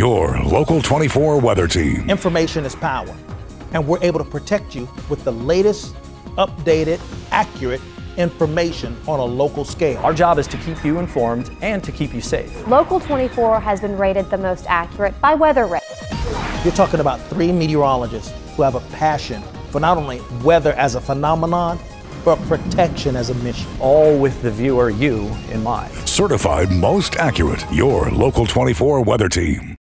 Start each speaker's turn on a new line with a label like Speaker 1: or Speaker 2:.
Speaker 1: your local 24 weather team.
Speaker 2: Information is power, and we're able to protect you with the latest, updated, accurate information on a local scale.
Speaker 3: Our job is to keep you informed and to keep you safe.
Speaker 4: Local 24 has been rated the most accurate by WeatheRate.
Speaker 2: You're talking about three meteorologists who have a passion for not only weather as a phenomenon, but protection as a mission.
Speaker 3: All with the viewer, you, in mind.
Speaker 1: Certified most accurate, your local 24 weather team.